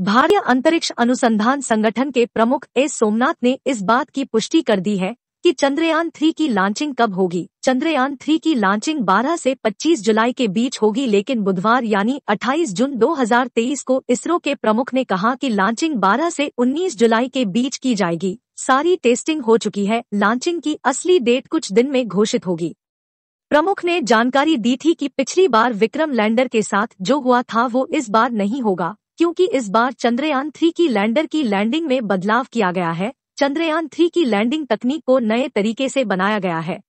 भारतीय अंतरिक्ष अनुसंधान संगठन के प्रमुख एस सोमनाथ ने इस बात की पुष्टि कर दी है कि चंद्रयान थ्री की लॉन्चिंग कब होगी। चंद्रयान थ्री की लॉन्चिंग 12 से 25 जुलाई के बीच होगी, लेकिन बुधवार यानी 28 जून 2023 को इसरो के प्रमुख ने कहा कि लॉन्चिंग 12 से 19 जुलाई के बीच की जाएगी। सारी टेस्टिंग हो चुकी है। लॉन्चिंग की असली डेट कुछ दिन में घोषित होगी। प्रमुख ने जानकारी दी थी कि पिछली बार विक्रम लैंडर के साथ जो हुआ था वो इस बार नहीं होगा। क्योंकि इस बार चंद्रयान थ्री की लैंडर की लैंडिंग में बदलाव किया गया है। चंद्रयान थ्री की लैंडिंग तकनीक को नए तरीके से बनाया गया है।